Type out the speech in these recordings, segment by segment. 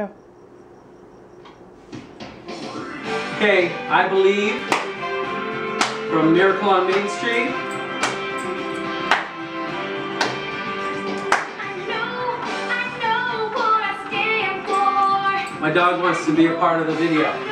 Go. Okay, I believe from Miracle on Main Street. I know, I know what I stand for. My dog wants to be a part of the video.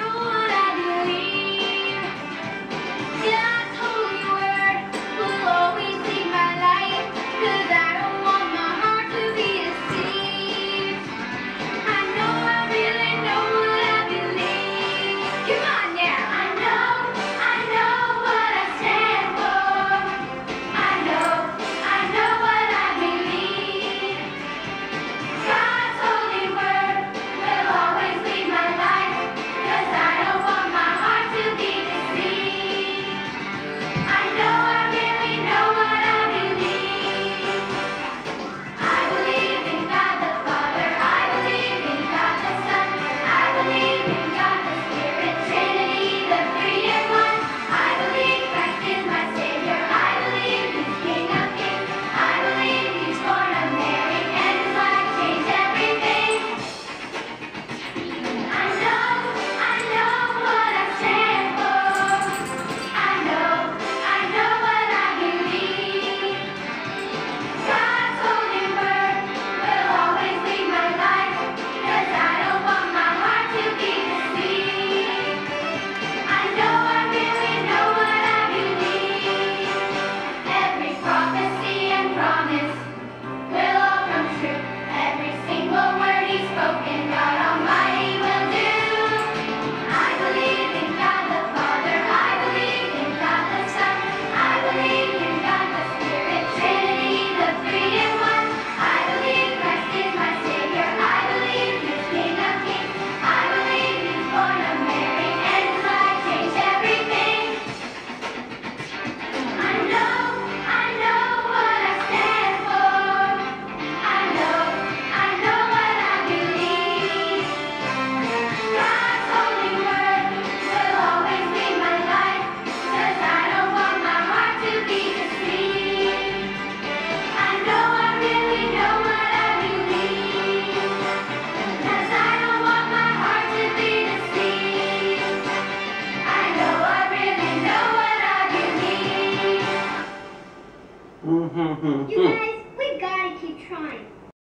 Mm-hmm. You guys, we gotta keep trying.